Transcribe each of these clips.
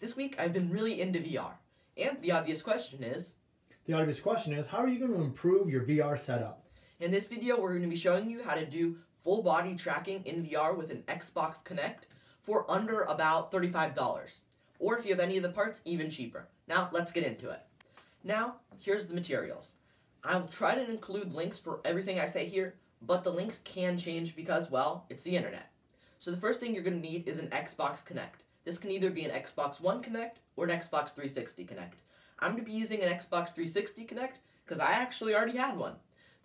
This week I've been really into VR. And the obvious question is... The obvious question is, how are you going to improve your VR setup? In this video, we're going to be showing you how to do full body tracking in VR with an Xbox Kinect for under about $35. Or if you have any of the parts, even cheaper. Now, let's get into it. Now, here's the materials. I'll try to include links for everything I say here, but the links can change because, well, it's the internet. So the first thing you're going to need is an Xbox Kinect. This can either be an Xbox One Kinect or an Xbox 360 Kinect. I'm going to be using an Xbox 360 Kinect because I actually already had one.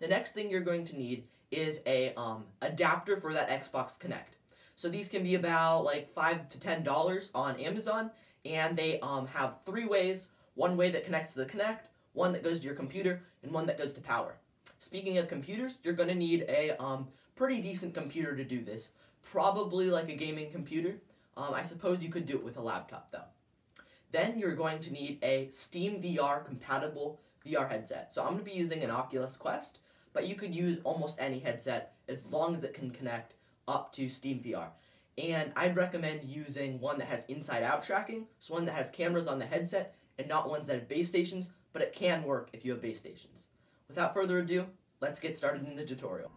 The next thing you're going to need is a um, adapter for that Xbox Kinect. So these can be about like five to ten dollars on Amazon, and they um, have three ways. One way that connects to the Kinect, one that goes to your computer, and one that goes to power. Speaking of computers, you're going to need a um, pretty decent computer to do this. Probably like a gaming computer. Um, I suppose you could do it with a laptop though. Then you're going to need a Steam VR compatible VR headset. So I'm going to be using an Oculus Quest, but you could use almost any headset as long as it can connect up to Steam VR. And I'd recommend using one that has inside-out tracking, so one that has cameras on the headset and not ones that have base stations, but it can work if you have base stations. Without further ado, let's get started in the tutorial.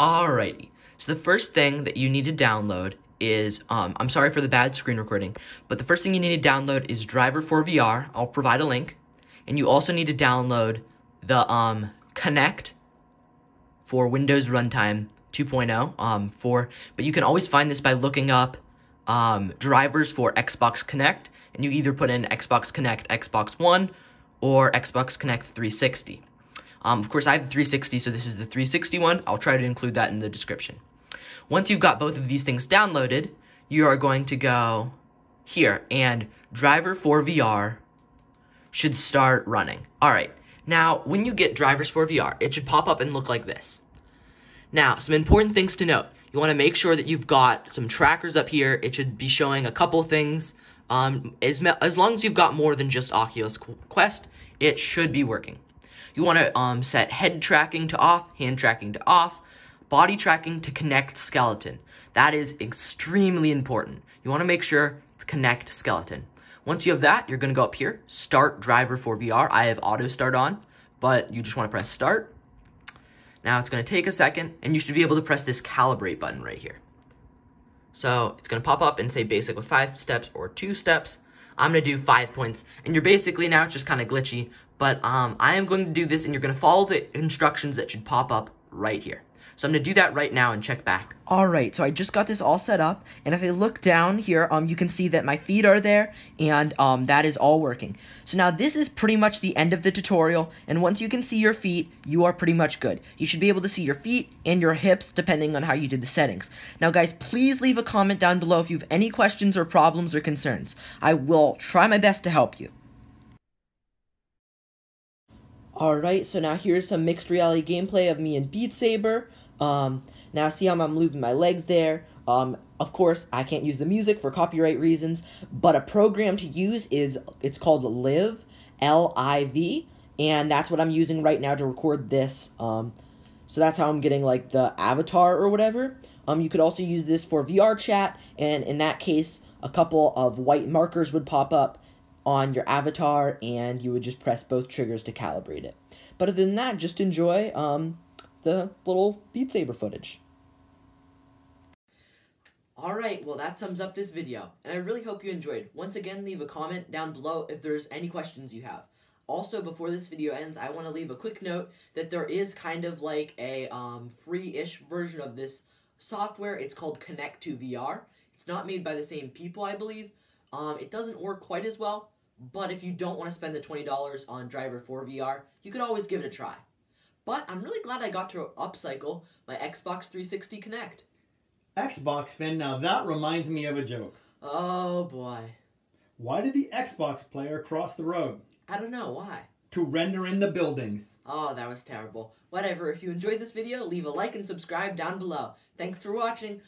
Alrighty, so the first thing that you need to download is, um, I'm sorry for the bad screen recording, but the first thing you need to download is Driver for VR. I'll provide a link. And you also need to download the um, Kinect for Windows Runtime 2.0 um, for, but you can always find this by looking up um, drivers for Xbox Kinect, and you either put in Xbox Kinect Xbox One or Xbox Kinect 360. Um, of course, I have the 360, so this is the 360 one. I'll try to include that in the description. Once you've got both of these things downloaded, you are going to go here, and Driver for VR should start running. All right, now when you get Drivers for VR, it should pop up and look like this. Now, some important things to note. You want to make sure that you've got some trackers up here. It should be showing a couple things. Um, as, as long as you've got more than just Oculus Quest, it should be working. You want to um, set head tracking to off, hand tracking to off, body tracking to Kinect skeleton. That is extremely important. You want to make sure it's Kinect skeleton. Once you have that, you're going to go up here, start driver for VR. I have auto start on, but you just want to press start. Now it's going to take a second, and you should be able to press this calibrate button right here. So it's going to pop up and say basic with five steps or two steps. I'm going to do five points, and you're basically now just kind of glitchy, but um, I am going to do this and you're going to follow the instructions that should pop up right here. So I'm going to do that right now and check back. Alright, so I just got this all set up, and if I look down here, um, you can see that my feet are there, and um, that is all working. So now this is pretty much the end of the tutorial, and once you can see your feet, you are pretty much good. You should be able to see your feet and your hips, depending on how you did the settings. Now guys, please leave a comment down below if you have any questions or problems or concerns. I will try my best to help you. Alright, so now here's some mixed reality gameplay of me and Beat Saber. Um, now see how I'm moving my legs there. Um, of course, I can't use the music for copyright reasons, but a program to use is, it's called LIV, L-I-V, and that's what I'm using right now to record this. Um, so that's how I'm getting, like, the avatar or whatever. Um, you could also use this for VR chat, and in that case, a couple of white markers would pop up, on your avatar and you would just press both triggers to calibrate it. But other than that, just enjoy um, the little Beat Saber footage. Alright, well that sums up this video, and I really hope you enjoyed. Once again, leave a comment down below if there's any questions you have. Also, before this video ends, I want to leave a quick note that there is kind of like a um, free-ish version of this software. It's called Kinect to VR. It's not made by the same people, I believe. Um, it doesn't work quite as well, but if you don't want to spend the $20 on Driver for VR, you could always give it a try. But I'm really glad I got to upcycle my Xbox 360 Kinect. Xbox Finn, now that reminds me of a joke. Oh boy. Why did the Xbox player cross the road? I don't know, why? To render in the buildings. Oh, that was terrible. Whatever, if you enjoyed this video, leave a like and subscribe down below. Thanks for watching.